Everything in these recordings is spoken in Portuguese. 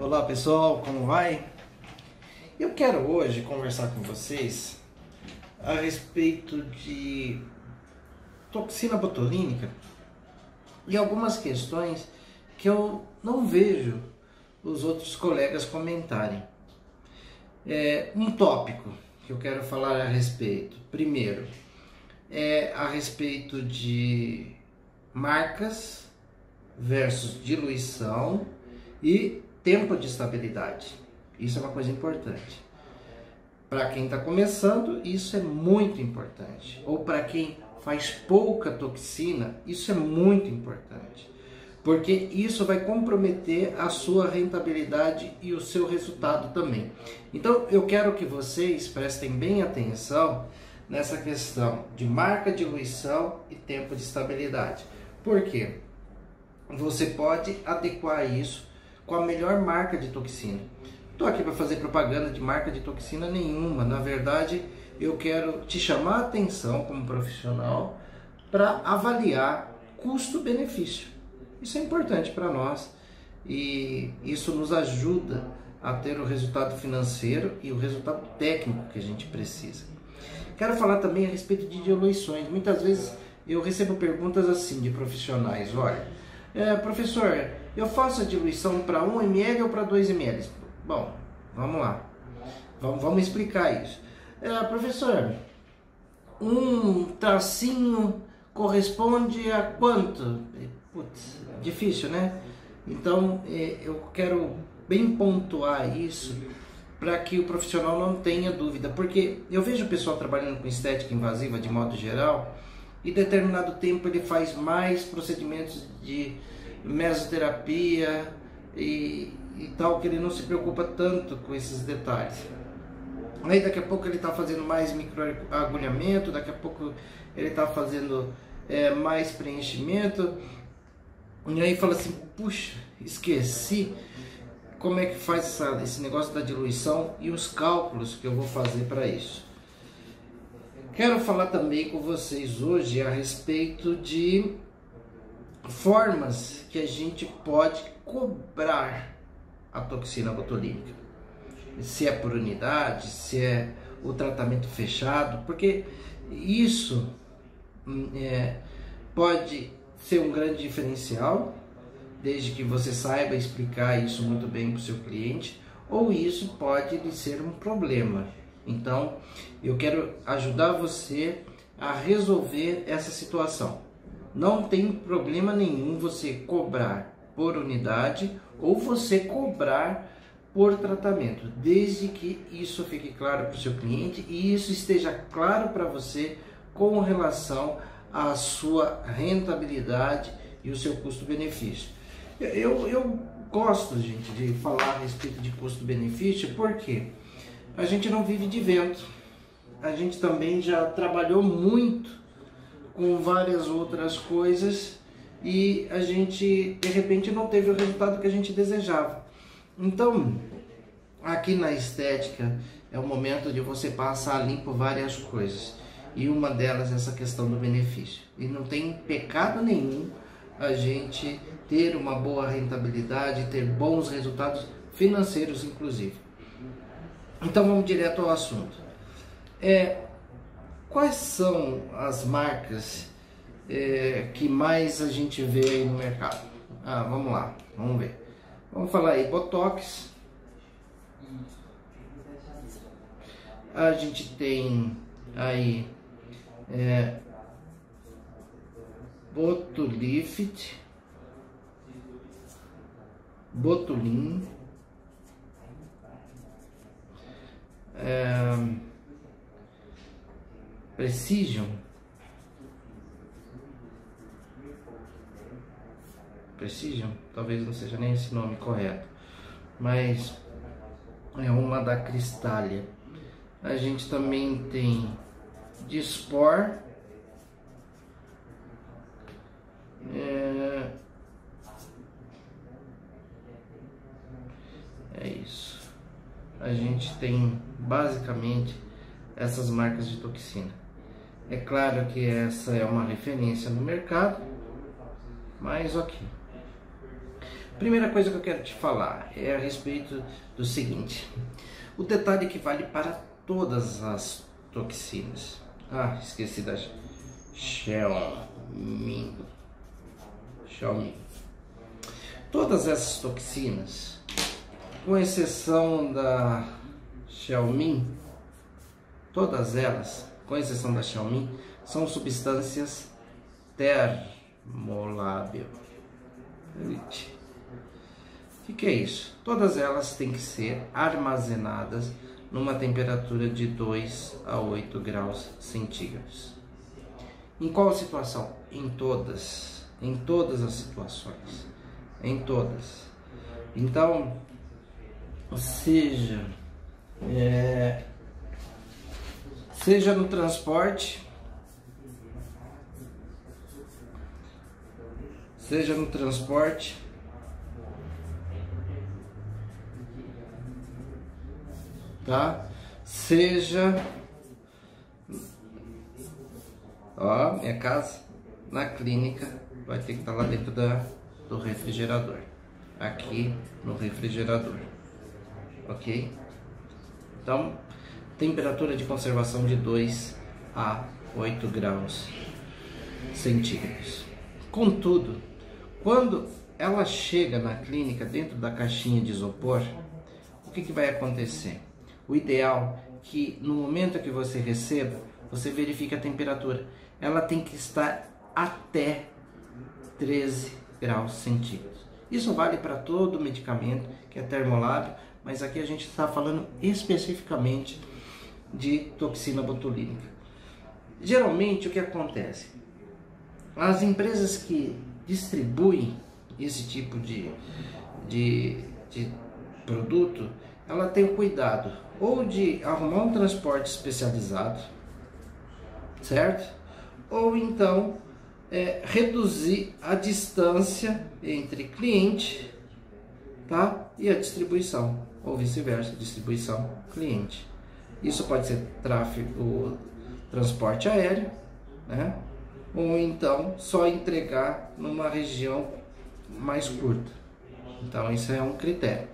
Olá pessoal, como vai? Eu quero hoje conversar com vocês a respeito de toxina botulínica e algumas questões que eu não vejo os outros colegas comentarem. É um tópico que eu quero falar a respeito. Primeiro, é a respeito de marcas versus diluição e tempo de estabilidade. Isso é uma coisa importante. Para quem está começando, isso é muito importante. Ou para quem faz pouca toxina, isso é muito importante. Porque isso vai comprometer a sua rentabilidade e o seu resultado também. Então eu quero que vocês prestem bem atenção nessa questão de marca, diluição e tempo de estabilidade. Por quê? Você pode adequar isso com a melhor marca de toxina. Estou aqui para fazer propaganda de marca de toxina nenhuma. Na verdade, eu quero te chamar a atenção como profissional para avaliar custo-benefício. Isso é importante para nós e isso nos ajuda a ter o resultado financeiro e o resultado técnico que a gente precisa. Quero falar também a respeito de diluições. Muitas vezes eu recebo perguntas assim de profissionais: olha, é, professor, eu faço a diluição para 1 ml ou para 2 ml? Bom, vamos lá. Vamos, vamos explicar isso. É, professor, um tracinho corresponde a quanto? Putz, difícil, né? Então, é, eu quero bem pontuar isso para que o profissional não tenha dúvida, porque eu vejo o pessoal trabalhando com estética invasiva de modo geral e determinado tempo ele faz mais procedimentos de mesoterapia e, e tal, que ele não se preocupa tanto com esses detalhes. Aí daqui a pouco ele está fazendo mais microagulhamento, daqui a pouco ele está fazendo é, mais preenchimento. E aí fala assim, puxa, esqueci como é que faz essa, esse negócio da diluição e os cálculos que eu vou fazer para isso. Quero falar também com vocês hoje a respeito de formas que a gente pode cobrar a toxina botulínica. Se é por unidade, se é o tratamento fechado, porque isso hum, é, pode ser um grande diferencial, desde que você saiba explicar isso muito bem para o seu cliente, ou isso pode ser um problema. Então, eu quero ajudar você a resolver essa situação. Não tem problema nenhum você cobrar por unidade ou você cobrar por tratamento, desde que isso fique claro para o seu cliente e isso esteja claro para você com relação à sua rentabilidade e o seu custo-benefício. Eu, eu gosto, gente, de falar a respeito de custo-benefício porque a gente não vive de vento. A gente também já trabalhou muito com várias outras coisas e a gente de repente não teve o resultado que a gente desejava. Então, aqui na estética é o momento de você passar limpo várias coisas e uma delas é essa questão do benefício. E não tem pecado nenhum a gente ter uma boa rentabilidade, ter bons resultados financeiros, inclusive. Então vamos direto ao assunto. É, quais são as marcas é, que mais a gente vê aí no mercado? Ah, vamos lá, vamos ver. Vamos falar aí, Botox. A gente tem aí é, Botulift, Botulin, é, Precision, Precision, talvez não seja nem esse nome correto, mas é uma da Cristália. A gente também tem Dispor, é, é isso. A gente tem basicamente essas marcas de toxina. É claro que essa é uma referência no mercado, mas ok. Primeira coisa que eu quero te falar é a respeito do seguinte: o detalhe que vale para todas as toxinas. Ah, esqueci da Xiaomi. Xiaomi. Todas essas toxinas, com exceção da Xiaomi, todas elas, com exceção da Xiaomi, são substâncias termolábil. O que, que é isso? Todas elas têm que ser armazenadas numa temperatura de 2 a 8 graus centígrados. Em qual situação? Em todas. Em todas as situações. Em todas. Então, seja é, seja no transporte, seja no transporte, tá? Seja ó, minha casa na clínica vai ter que estar tá lá dentro da, do refrigerador, aqui no refrigerador, ok? Então, temperatura de conservação de 2 a 8 graus centígrados. Contudo, quando ela chega na clínica dentro da caixinha de isopor, o que, que vai acontecer? O ideal é que no momento que você receba, você verifique a temperatura. Ela tem que estar até 13 graus centígrados. Isso vale para todo medicamento que é termolábio, mas aqui a gente está falando especificamente de toxina botulínica. Geralmente o que acontece? As empresas que distribuem esse tipo de, de, de produto, ela tem o cuidado ou de arrumar um transporte especializado, certo? Ou então é, reduzir a distância entre cliente tá? e a distribuição, ou vice-versa, distribuição cliente. Isso pode ser tráfego, transporte aéreo, né? ou então só entregar numa região mais curta. Então isso é um critério,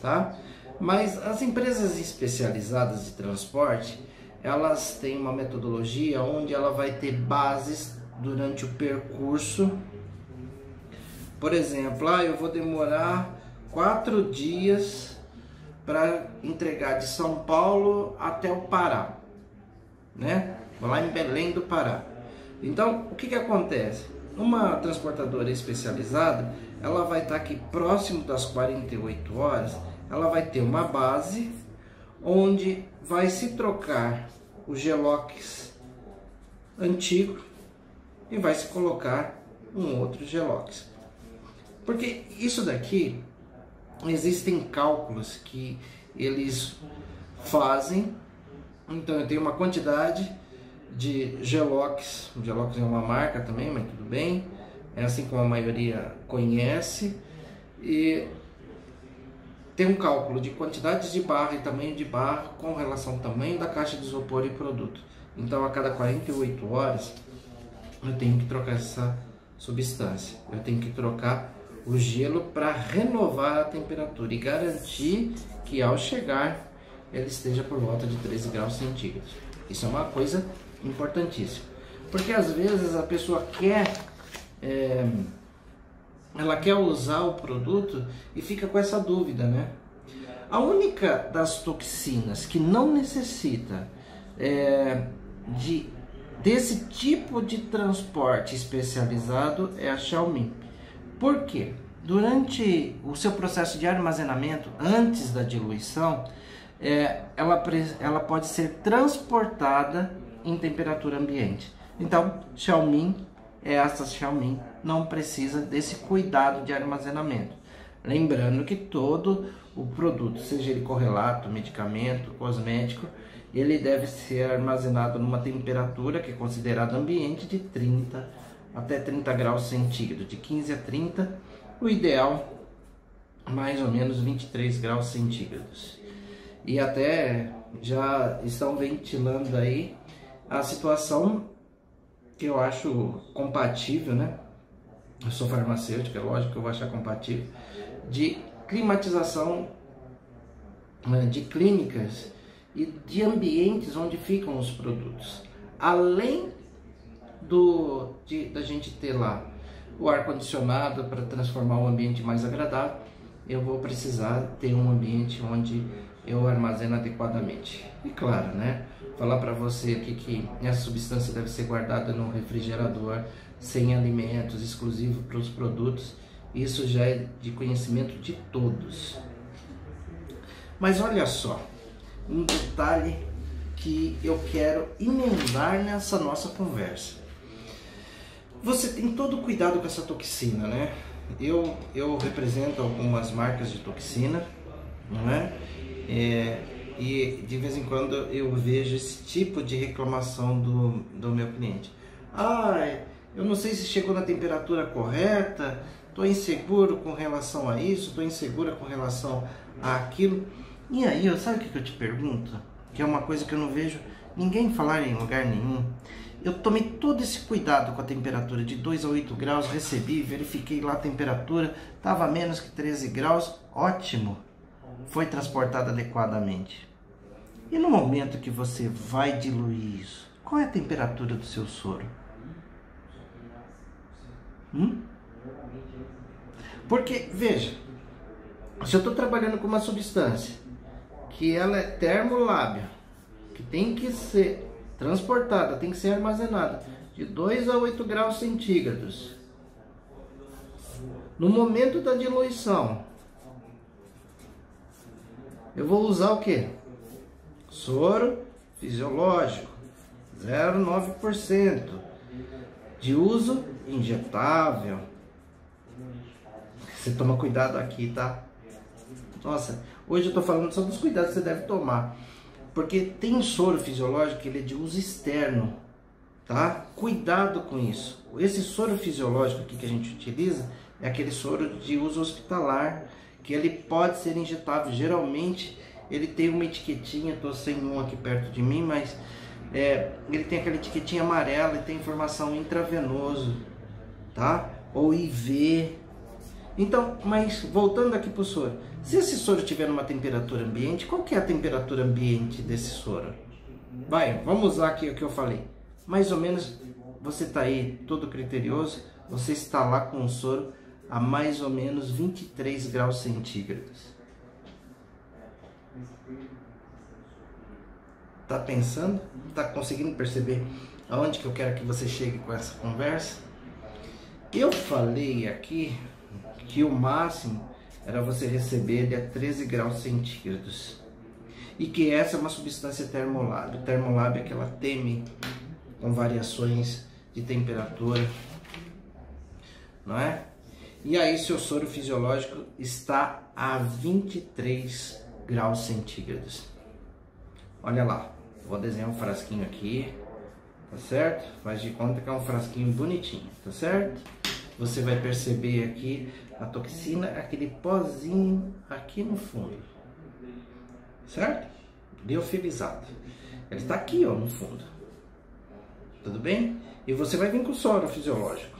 tá? Mas as empresas especializadas de transporte, elas têm uma metodologia onde ela vai ter bases durante o percurso. Por exemplo, ah, eu vou demorar quatro dias para entregar de São Paulo até o Pará, né? Lá em Belém do Pará. Então, o que, que acontece? Uma transportadora especializada, ela vai estar aqui próximo das 48 horas ela vai ter uma base onde vai se trocar o Gelox antigo e vai se colocar um outro Gelox. Porque isso daqui existem cálculos que eles fazem. Então eu tenho uma quantidade de Gelox, o Gelox é uma marca também, mas tudo bem. É assim como a maioria conhece. E tem um cálculo de quantidades de barra e tamanho de barra com relação ao tamanho da caixa de isopor e produto. Então, a cada 48 horas, eu tenho que trocar essa substância. Eu tenho que trocar o gelo para renovar a temperatura e garantir que ao chegar ele esteja por volta de 13 graus centígrados. Isso é uma coisa importantíssima. Porque às vezes a pessoa quer é, ela quer usar o produto e fica com essa dúvida, né? A única das toxinas que não necessita é, de desse tipo de transporte especializado é a Xiaomi. Por quê? Durante o seu processo de armazenamento, antes da diluição, é, ela, ela pode ser transportada em temperatura ambiente. Então, Xiaomi essa Xiaomi não precisa desse cuidado de armazenamento. Lembrando que todo o produto, seja ele correlato, medicamento, cosmético, ele deve ser armazenado numa temperatura que é considerada ambiente de 30 até 30 graus centígrados, de 15 a 30, o ideal mais ou menos 23 graus centígrados. E até já estão ventilando aí a situação que eu acho compatível, né? Eu sou farmacêutico, é lógico que eu vou achar compatível. de climatização né, de clínicas e de ambientes onde ficam os produtos. Além do de, da gente ter lá o ar condicionado para transformar o ambiente mais agradável, eu vou precisar ter um ambiente onde eu armazeno adequadamente. E claro, né? Falar para você aqui que essa substância deve ser guardada no refrigerador, sem alimentos, exclusivo para os produtos. Isso já é de conhecimento de todos. Mas olha só, um detalhe que eu quero emendar nessa nossa conversa. Você tem todo cuidado com essa toxina, né? Eu, eu represento algumas marcas de toxina, não é? é? E de vez em quando eu vejo esse tipo de reclamação do, do meu cliente. Ah, eu não sei se chegou na temperatura correta, estou inseguro com relação a isso, estou insegura com relação a aquilo. E aí, sabe o que eu te pergunto? Que é uma coisa que eu não vejo ninguém falar em lugar nenhum. Eu tomei todo esse cuidado com a temperatura de 2 a 8 graus, recebi, verifiquei lá a temperatura, estava menos que 13 graus, ótimo, foi transportado adequadamente. E no momento que você vai diluir isso, qual é a temperatura do seu soro? Hum? Porque, veja, se eu estou trabalhando com uma substância que ela é termolábil, que tem que ser transportada, tem que ser armazenada de 2 a 8 graus centígrados. No momento da diluição, eu vou usar o que? Soro fisiológico, 0,9%. De uso injetável. Você toma cuidado aqui, tá? Nossa, hoje eu tô falando só dos cuidados que você deve tomar. Porque tem soro fisiológico que ele é de uso externo, tá? Cuidado com isso. Esse soro fisiológico aqui que a gente utiliza é aquele soro de uso hospitalar, que ele pode ser injetável. Geralmente ele tem uma etiquetinha, tô sem um aqui perto de mim, mas é, ele tem aquela etiquetinha amarela e tem informação intravenoso, tá? Ou IV. Então, mas voltando aqui para o soro, se esse soro estiver numa temperatura ambiente, qual que é a temperatura ambiente desse soro? Vai, vamos usar aqui o que eu falei. Mais ou menos, você está aí todo criterioso, você está lá com o soro a mais ou menos 23 graus centígrados. Tá pensando? Tá conseguindo perceber aonde que eu quero que você chegue com essa conversa? Eu falei aqui que o máximo era você receber ele a 13 graus centígrados. E que essa é uma substância termolábil. Termolábil é que ela teme com variações de temperatura, não é? E aí seu soro fisiológico está a 23 graus centígrados. Olha lá, vou desenhar um frasquinho aqui, tá certo? Faz de conta que é um frasquinho bonitinho, tá certo? Você vai perceber aqui a toxina, aquele pozinho aqui no fundo. Certo? Liofilizado. Ele está aqui, ó, no fundo. Tudo bem? E você vai vir com soro fisiológico.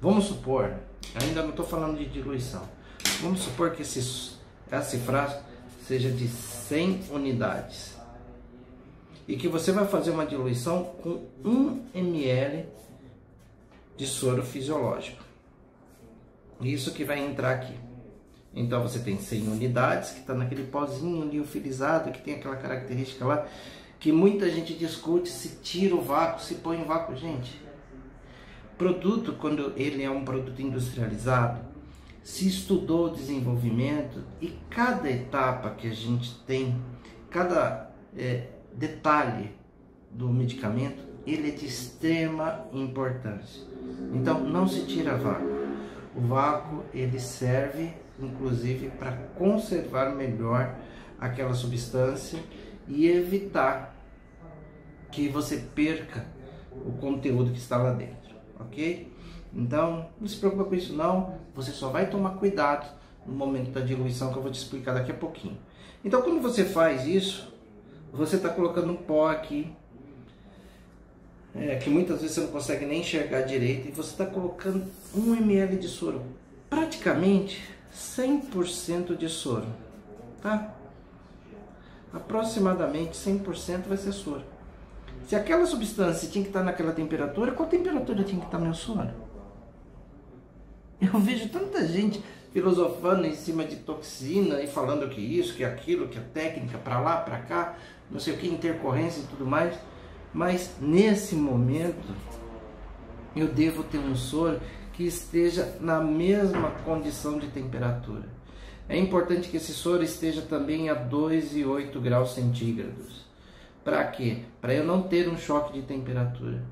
Vamos supor, ainda não estou falando de diluição. Vamos supor que esse, esse frasco seja de 100 unidades. E que você vai fazer uma diluição com 1 ml de soro fisiológico. Isso que vai entrar aqui. Então você tem 100 unidades, que está naquele pozinho liofilizado, que tem aquela característica lá, que muita gente discute se tira o vácuo, se põe o vácuo. Gente, produto, quando ele é um produto industrializado, se estudou o desenvolvimento e cada etapa que a gente tem, cada é, detalhe do medicamento, ele é de extrema importância. Então não se tira vácuo. O vácuo ele serve inclusive para conservar melhor aquela substância e evitar que você perca o conteúdo que está lá dentro, ok? Então não se preocupa com isso não, você só vai tomar cuidado no momento da diluição que eu vou te explicar daqui a pouquinho. Então quando você faz isso, você está colocando um pó aqui é, que muitas vezes você não consegue nem enxergar direito e você está colocando 1 ml de soro, praticamente 100% de soro, tá? Aproximadamente 100% vai ser soro. Se aquela substância tinha que estar naquela temperatura, qual temperatura tinha que estar meu soro? Eu vejo tanta gente filosofando em cima de toxina e falando que isso, que aquilo, que a técnica para lá, para cá, não sei o que, intercorrência e tudo mais. Mas nesse momento eu devo ter um soro que esteja na mesma condição de temperatura. É importante que esse soro esteja também a 2,8 graus centígrados. Para quê? Para eu não ter um choque de temperatura.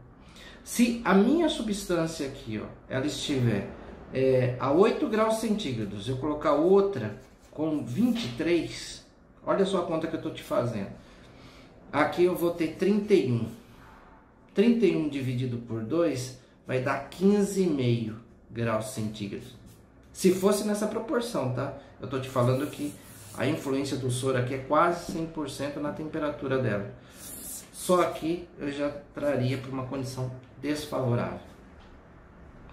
Se a minha substância aqui, ó, ela estiver é, a 8 graus centígrados, eu colocar outra com 23, olha só a conta que eu estou te fazendo. Aqui eu vou ter 31. 31 dividido por 2 vai dar 15,5 graus centígrados. Se fosse nessa proporção, tá? Eu tô te falando que a influência do soro aqui é quase 100% na temperatura dela. Só que eu já traria para uma condição desfavorável.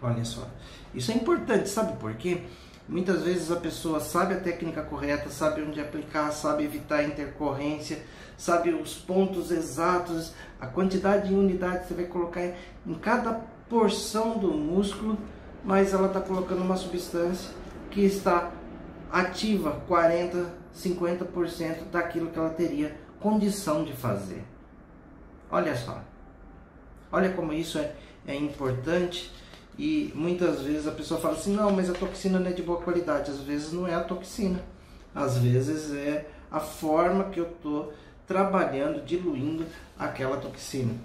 Olha só. Isso é importante, sabe por quê? Muitas vezes a pessoa sabe a técnica correta, sabe onde aplicar, sabe evitar intercorrência, sabe os pontos exatos, a quantidade de unidades que você vai colocar em cada porção do músculo, mas ela está colocando uma substância que está ativa 40, 50% daquilo que ela teria condição de fazer. Olha só. Olha como isso é, é importante e muitas vezes a pessoa fala assim: não, mas a toxina não é de boa qualidade. Às vezes não é a toxina, às vezes é a forma que eu estou trabalhando, diluindo aquela toxina.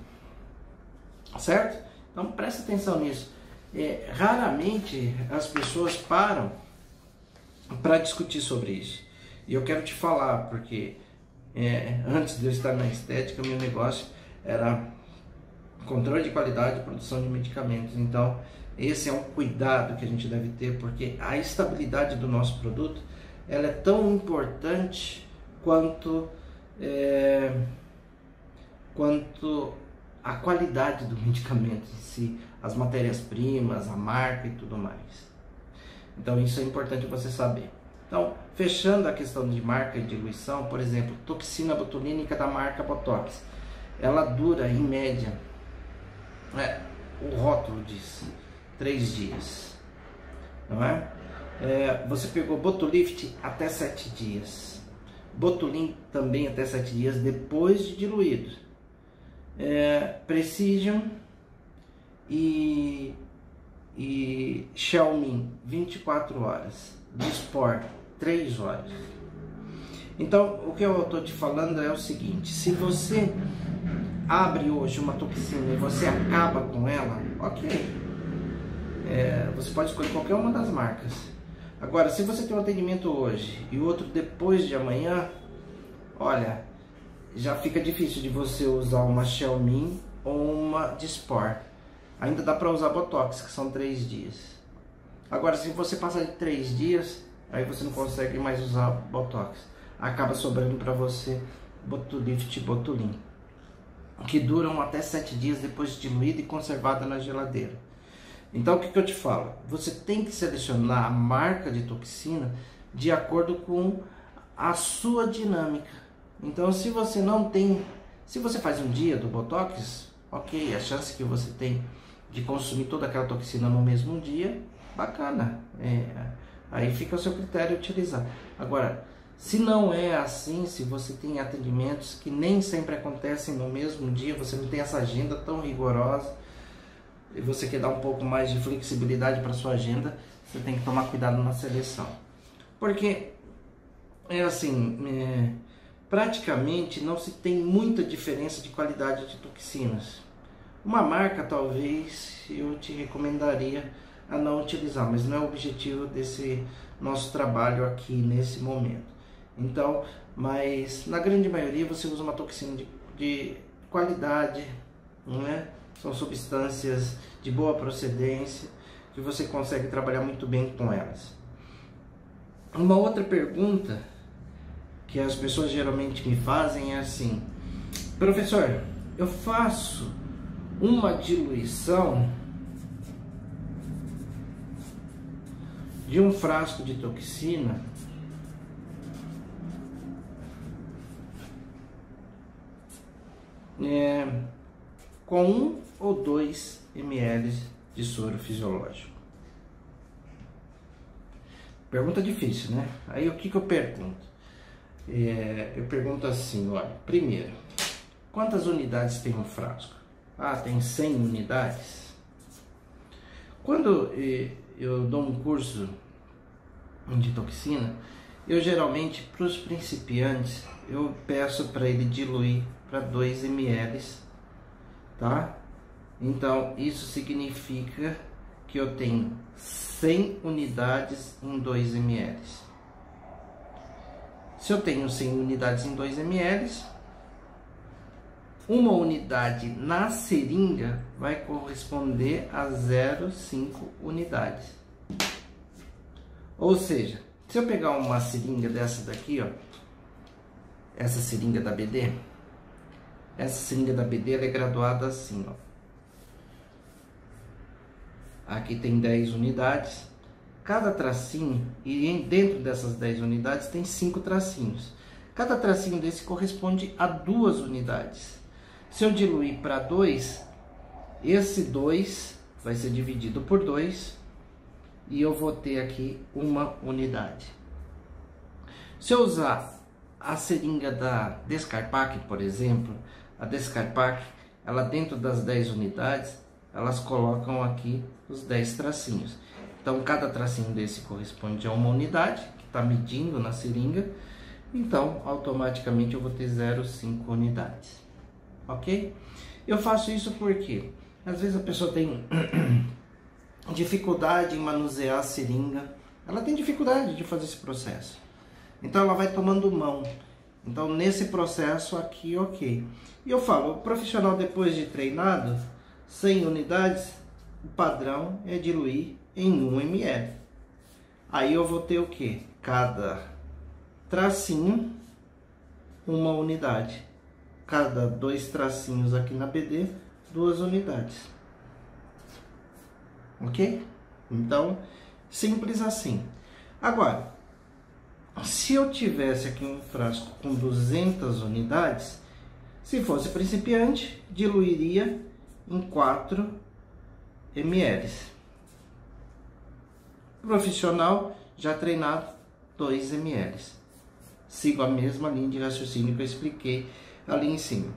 Certo? Então preste atenção nisso. É, raramente as pessoas param para discutir sobre isso. E eu quero te falar, porque é, antes de eu estar na estética, meu negócio era controle de qualidade e produção de medicamentos. Então, esse é um cuidado que a gente deve ter, porque a estabilidade do nosso produto ela é tão importante quanto é, quanto a qualidade do medicamento em si, as matérias-primas, a marca e tudo mais. Então isso é importante você saber. Então, fechando a questão de marca e diluição, por exemplo, toxina botulínica da marca Botox, ela dura em média, é, o rótulo diz, três dias, não é? é você pegou Botolift até sete dias Botulin também até 7 dias depois de diluído. É, Precision e, e Xiaomi 24 horas. Dispor 3 horas. Então, o que eu estou te falando é o seguinte: se você abre hoje uma toxina e você acaba com ela, ok. É, você pode escolher qualquer uma das marcas. Agora, se você tem um atendimento hoje e outro depois de amanhã, olha, já fica difícil de você usar uma Xiaomi ou uma Dispor. Ainda dá para usar Botox, que são três dias. Agora, se você passar de três dias, aí você não consegue mais usar Botox. Acaba sobrando para você Botulift e Botulin, que duram até sete dias depois de diluída e conservada na geladeira. Então o que, que eu te falo? Você tem que selecionar a marca de toxina de acordo com a sua dinâmica. Então se você não tem, se você faz um dia do Botox, ok, a chance que você tem de consumir toda aquela toxina no mesmo dia, bacana. É, aí fica o seu critério utilizar. Agora, se não é assim, se você tem atendimentos que nem sempre acontecem no mesmo dia, você não tem essa agenda tão rigorosa, e você quer dar um pouco mais de flexibilidade para sua agenda, você tem que tomar cuidado na seleção. Porque é assim, é, praticamente não se tem muita diferença de qualidade de toxinas. Uma marca talvez eu te recomendaria a não utilizar, mas não é o objetivo desse nosso trabalho aqui nesse momento. Então, mas na grande maioria você usa uma toxina de, de qualidade, não é? São substâncias de boa procedência que você consegue trabalhar muito bem com elas. Uma outra pergunta que as pessoas geralmente me fazem é assim: professor, eu faço uma diluição de um frasco de toxina é, com um ou dois ml de soro fisiológico. Pergunta difícil, né? Aí o que, que eu pergunto? É, eu pergunto assim, olha, primeiro, quantas unidades tem um frasco? Ah, tem 100 unidades. Quando eu dou um curso de toxina, eu geralmente, para os principiantes, eu peço para ele diluir para 2 ml, tá? Então, isso significa que eu tenho 100 unidades em 2 ml. Se eu tenho 100 unidades em 2 ml, uma unidade na seringa vai corresponder a 0,5 unidades. Ou seja, se eu pegar uma seringa dessa daqui, ó, essa seringa da BD, essa seringa da BD é graduada assim, ó. Aqui tem 10 unidades. Cada tracinho, e dentro dessas 10 unidades tem 5 tracinhos. Cada tracinho desse corresponde a duas unidades. Se eu diluir para 2, esse 2 vai ser dividido por 2 e eu vou ter aqui uma unidade. Se eu usar a seringa da Descarpac, por exemplo, a Descarpac, ela dentro das 10 unidades, elas colocam aqui os 10 tracinhos. Então, cada tracinho desse corresponde a uma unidade, que está medindo na seringa. Então, automaticamente eu vou ter 0,5 unidades. Ok? Eu faço isso porque, às vezes a pessoa tem dificuldade em manusear a seringa. Ela tem dificuldade de fazer esse processo. Então, ela vai tomando mão. Então, nesse processo aqui, ok. E eu falo, o profissional depois de treinado, 100 unidades, o padrão é diluir em 1 ml. Aí eu vou ter o que? Cada tracinho, uma unidade. Cada dois tracinhos aqui na BD, duas unidades. Ok? Então, simples assim. Agora, se eu tivesse aqui um frasco com 200 unidades, se fosse principiante, diluiria em 4 ml. Profissional, já treinado, 2 ml. Sigo a mesma linha de raciocínio que eu expliquei ali em cima.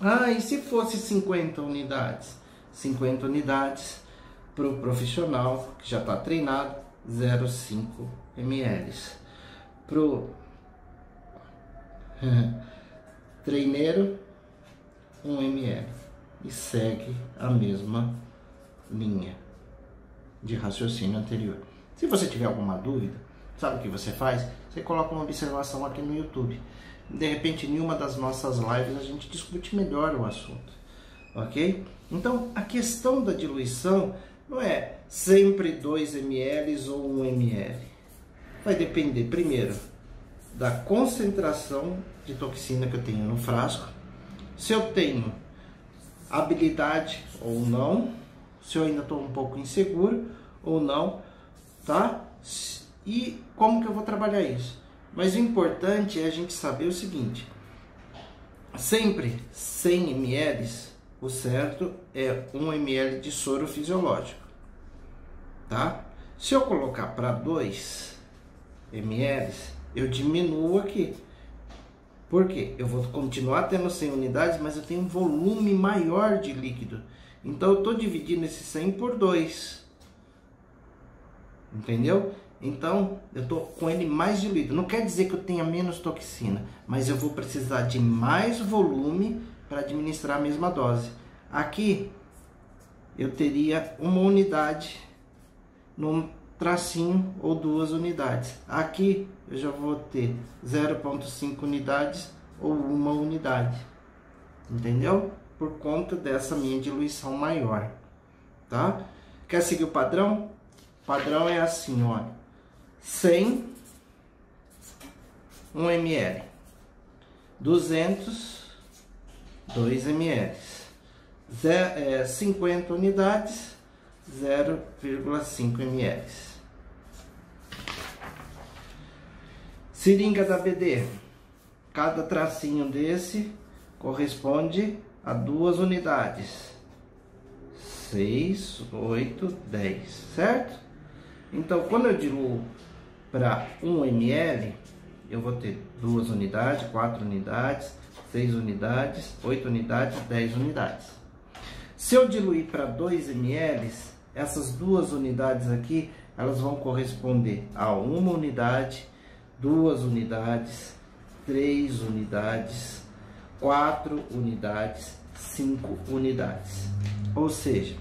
Ah, e se fosse 50 unidades? 50 unidades para o profissional que já está treinado, 0,5 ml. Para o treineiro, 1 ml. E segue a mesma linha de raciocínio anterior. Se você tiver alguma dúvida, sabe o que você faz? Você coloca uma observação aqui no YouTube. De repente, em uma das nossas lives, a gente discute melhor o assunto. Ok? Então, a questão da diluição não é sempre 2 ml ou 1 ml. Vai depender, primeiro, da concentração de toxina que eu tenho no frasco, se eu tenho habilidade ou não, se eu ainda estou um pouco inseguro ou não, tá? E como que eu vou trabalhar isso? Mas o importante é a gente saber o seguinte: sempre 100 ml, o certo é 1 ml de soro fisiológico, tá? Se eu colocar para 2 ml, eu diminuo aqui. Por quê? Eu vou continuar tendo 100 unidades, mas eu tenho um volume maior de líquido. Então eu estou dividindo esse 100 por 2. Entendeu? Então eu estou com ele mais diluído. Não quer dizer que eu tenha menos toxina, mas eu vou precisar de mais volume para administrar a mesma dose. Aqui eu teria uma unidade no tracinho ou duas unidades. Aqui eu já vou ter 0,5 unidades ou uma unidade. Entendeu? Por conta dessa minha diluição maior. Tá? Quer seguir o padrão? O padrão é assim, olha. 100 1 ml. 200 2 ml. 50 unidades, 0,5 ml. Seringa da BD. Cada tracinho desse corresponde a duas unidades. 6, 8, 10, certo? Então, quando eu diluo para 1 ml, eu vou ter duas unidades, 4 unidades, 6 unidades, 8 unidades, 10 unidades. Se eu diluir para 2 ml, essas duas unidades aqui, elas vão corresponder a uma unidade, duas unidades, três unidades, quatro unidades, cinco unidades. Ou seja,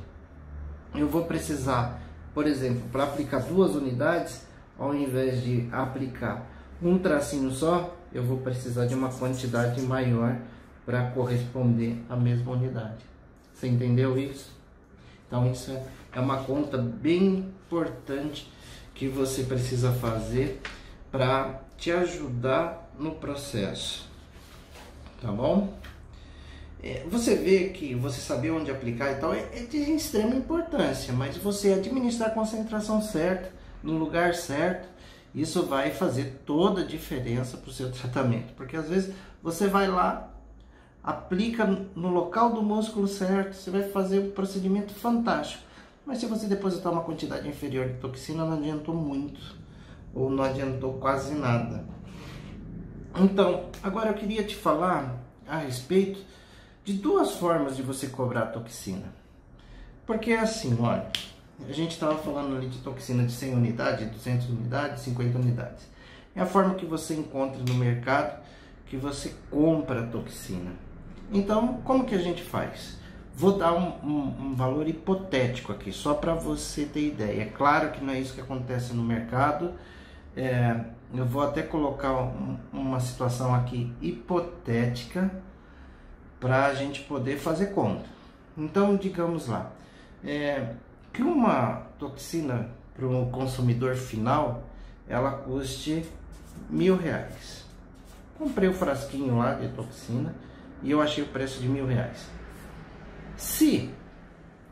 eu vou precisar, por exemplo, para aplicar duas unidades, ao invés de aplicar um tracinho só, eu vou precisar de uma quantidade maior para corresponder à mesma unidade. Você entendeu isso? Então isso é uma conta bem importante que você precisa fazer para te ajudar no processo. Tá bom? É, você vê que você saber onde aplicar e tal é, é de extrema importância, mas você administrar a concentração certa, no lugar certo, isso vai fazer toda a diferença para o seu tratamento. Porque às vezes você vai lá, aplica no local do músculo certo, você vai fazer um procedimento fantástico. Mas se você depositar uma quantidade inferior de toxina, não adiantou muito, ou não adiantou quase nada. Então, agora eu queria te falar a respeito de duas formas de você cobrar toxina. Porque é assim, olha, a gente estava falando ali de toxina de 100 unidades, 200 unidades, 50 unidades. É a forma que você encontra no mercado que você compra toxina. Então, como que a gente faz? Vou dar um, um, um valor hipotético aqui, só para você ter ideia. É claro que não é isso que acontece no mercado. É, eu vou até colocar um, uma situação aqui hipotética para a gente poder fazer conta. Então, digamos lá, é, que uma toxina para o consumidor final ela custe mil reais. Comprei o frasquinho lá de toxina e eu achei o preço de mil reais. Se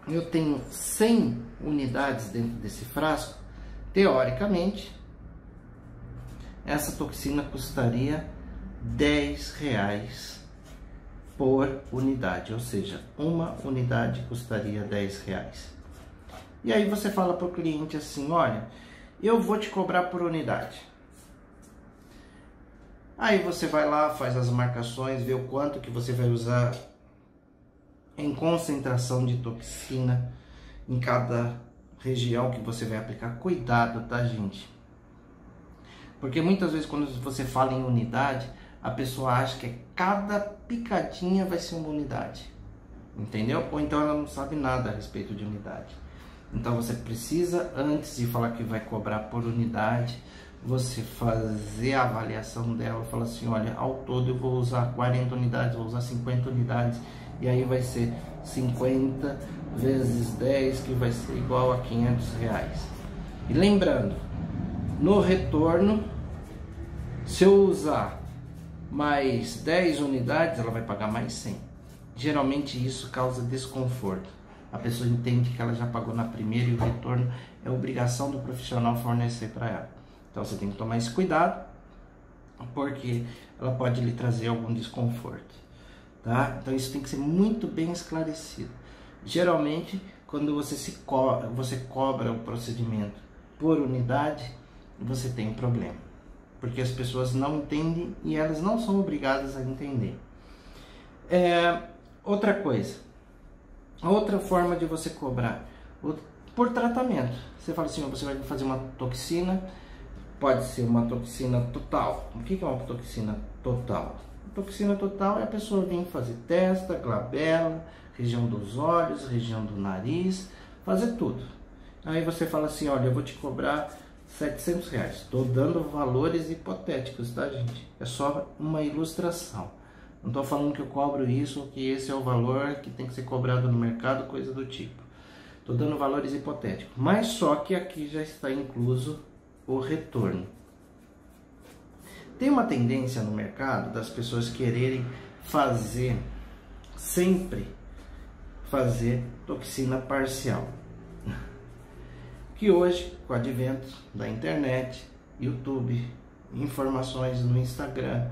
eu tenho 100 unidades dentro desse frasco, teoricamente essa toxina custaria 10 reais por unidade, ou seja, uma unidade custaria 10 reais. E aí você fala para o cliente assim, olha, eu vou te cobrar por unidade. Aí você vai lá, faz as marcações, vê o quanto que você vai usar em concentração de toxina em cada região que você vai aplicar. Cuidado, tá, gente? Porque muitas vezes quando você fala em unidade, a pessoa acha que cada picadinha vai ser uma unidade. Entendeu? Ou então ela não sabe nada a respeito de unidade. Então você precisa, antes de falar que vai cobrar por unidade, você fazer a avaliação dela, falar assim, olha, ao todo eu vou usar 40 unidades, vou usar 50 unidades, e aí vai ser 50 vezes 10, que vai ser igual a 500 reais. E lembrando, no retorno, se eu usar mais 10 unidades, ela vai pagar mais 100. Geralmente isso causa desconforto. A pessoa entende que ela já pagou na primeira e o retorno é obrigação do profissional fornecer para ela. Então você tem que tomar esse cuidado, porque ela pode lhe trazer algum desconforto. Tá? Então isso tem que ser muito bem esclarecido. Geralmente, quando você, se co você cobra o procedimento por unidade, você tem um problema. Porque as pessoas não entendem e elas não são obrigadas a entender. É, outra coisa, outra forma de você cobrar, por tratamento. Você fala assim, você vai fazer uma toxina, pode ser uma toxina total. O que é uma toxina total? Toxina total é a pessoa vir fazer testa, glabela, região dos olhos, região do nariz, fazer tudo. Aí você fala assim, olha, eu vou te cobrar 700 reais. Estou dando valores hipotéticos, tá, gente? É só uma ilustração. Não estou falando que eu cobro isso, que esse é o valor que tem que ser cobrado no mercado, coisa do tipo. Estou dando valores hipotéticos. Mas só que aqui já está incluso o retorno. Tem uma tendência no mercado das pessoas quererem fazer sempre fazer toxina parcial. Que hoje, com o advento da internet, YouTube, informações no Instagram,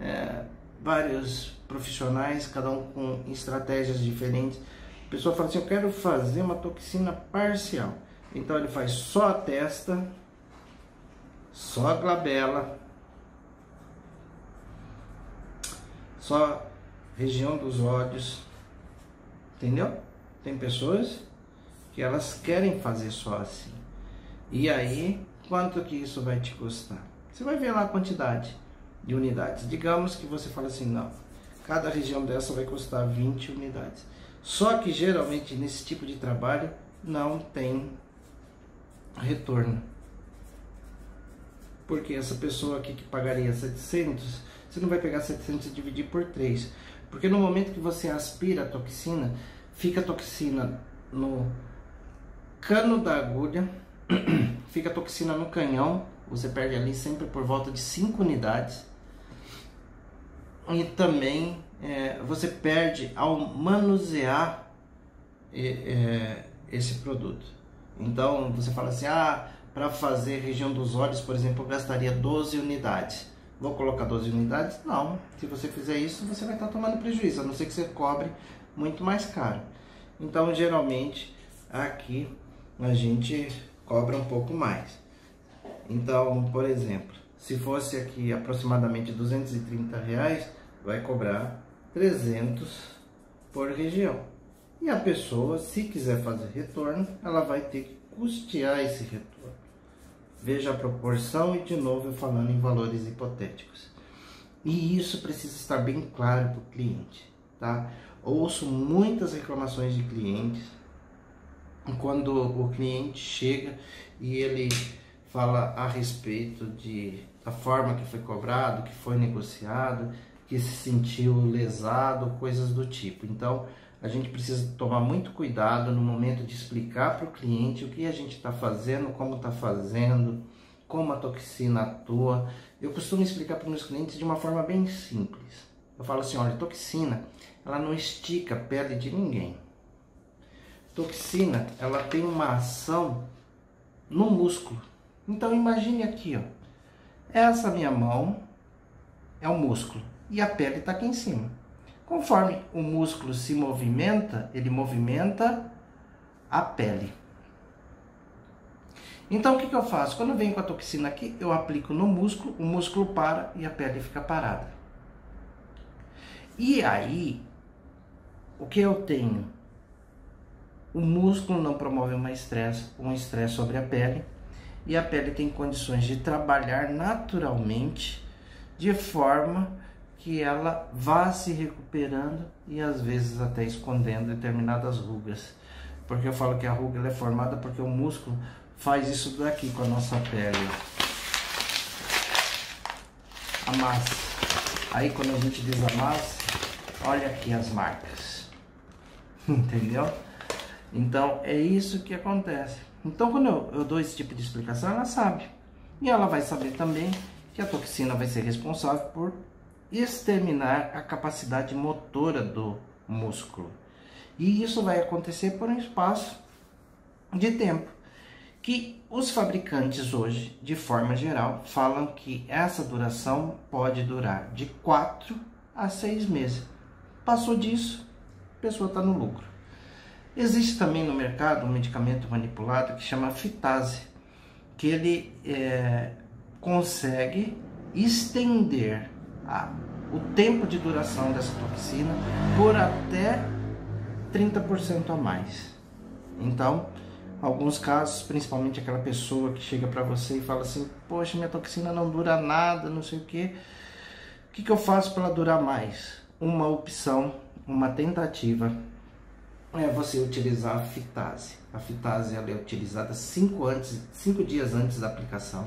é, vários profissionais, cada um com estratégias diferentes. A pessoa fala assim: Eu quero fazer uma toxina parcial. Então ele faz só a testa, só a glabela, só região dos olhos, entendeu? Tem pessoas que elas querem fazer só assim. E aí, quanto que isso vai te custar? Você vai ver lá a quantidade de unidades. Digamos que você fala assim, não, cada região dessa vai custar 20 unidades. Só que geralmente nesse tipo de trabalho não tem retorno. Porque essa pessoa aqui que pagaria 700, você não vai pegar 700 e dividir por 3. Porque no momento que você aspira a toxina, fica a toxina no cano da agulha, fica a toxina no canhão, você perde ali sempre por volta de 5 unidades. E também é, você perde ao manusear é, é, esse produto. Então você fala assim: ah, para fazer região dos olhos, por exemplo, eu gastaria 12 unidades. Vou colocar 12 unidades? Não. Se você fizer isso, você vai estar tomando prejuízo, a não ser que você cobre muito mais caro. Então, geralmente, aqui a gente cobra um pouco mais. Então, por exemplo, se fosse aqui aproximadamente 230 reais, vai cobrar 300 por região. E a pessoa, se quiser fazer retorno, ela vai ter que custear esse retorno. Veja a proporção e de novo falando em valores hipotéticos. E isso precisa estar bem claro para o cliente, tá? Ouço muitas reclamações de clientes quando o cliente chega e ele fala a respeito de da forma que foi cobrado, que foi negociado, que se sentiu lesado, coisas do tipo. Então, a gente precisa tomar muito cuidado no momento de explicar para o cliente o que a gente está fazendo, como está fazendo, como a toxina atua. Eu costumo explicar para meus clientes de uma forma bem simples. Eu falo assim, olha, toxina, ela não estica a pele de ninguém. Toxina, ela tem uma ação no músculo. Então imagine aqui, ó. Essa minha mão é o músculo e a pele está aqui em cima. Conforme o músculo se movimenta, ele movimenta a pele. Então o que, que eu faço? Quando eu venho com a toxina aqui, eu aplico no músculo, o músculo para e a pele fica parada. E aí, o que eu tenho? O músculo não promove uma estresse, um estresse sobre a pele, e a pele tem condições de trabalhar naturalmente de forma que ela vá se recuperando e às vezes até escondendo determinadas rugas. Porque eu falo que a ruga é formada porque o músculo faz isso daqui com a nossa pele. A massa. Aí quando a gente desamassa, olha aqui as marcas. Entendeu? Então é isso que acontece. Então quando eu, eu dou esse tipo de explicação, ela sabe. E ela vai saber também que a toxina vai ser responsável por exterminar a capacidade motora do músculo. E isso vai acontecer por um espaço de tempo que os fabricantes hoje, de forma geral, falam que essa duração pode durar de 4 a 6 meses. Passou disso, a pessoa está no lucro. Existe também no mercado um medicamento manipulado que chama fitase, que ele é, consegue estender a, o tempo de duração dessa toxina por até 30% a mais. Então, alguns casos, principalmente aquela pessoa que chega para você e fala assim: Poxa, minha toxina não dura nada, não sei o que. O que, que eu faço para ela durar mais? Uma opção, uma tentativa é você utilizar a fitase. A fitase ela é utilizada 5 antes, cinco dias antes da aplicação.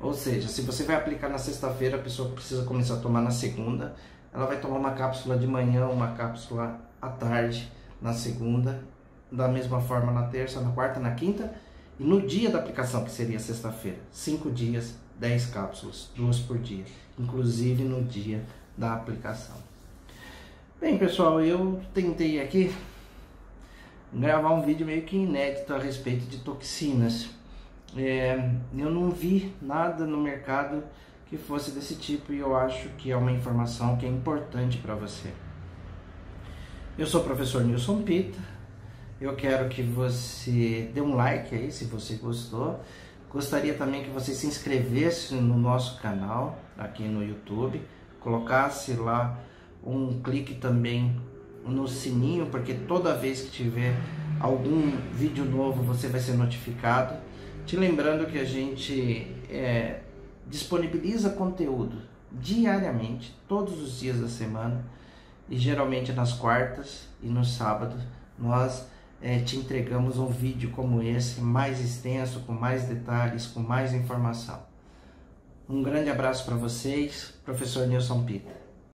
Ou seja, se você vai aplicar na sexta-feira, a pessoa precisa começar a tomar na segunda. Ela vai tomar uma cápsula de manhã, uma cápsula à tarde na segunda, da mesma forma na terça, na quarta, na quinta e no dia da aplicação, que seria sexta-feira. Cinco dias, 10 cápsulas, duas por dia, inclusive no dia da aplicação. Bem, pessoal, eu tentei aqui gravar um vídeo meio que inédito a respeito de toxinas. É, eu não vi nada no mercado que fosse desse tipo e eu acho que é uma informação que é importante para você. Eu sou o professor Nilson Pita. Eu quero que você dê um like aí se você gostou. Gostaria também que você se inscrevesse no nosso canal aqui no YouTube, colocasse lá um clique também no sininho, porque toda vez que tiver algum vídeo novo você vai ser notificado. Te lembrando que a gente é, disponibiliza conteúdo diariamente, todos os dias da semana e geralmente nas quartas e no sábado nós é, te entregamos um vídeo como esse, mais extenso, com mais detalhes, com mais informação. Um grande abraço para vocês, professor Nilson Pita.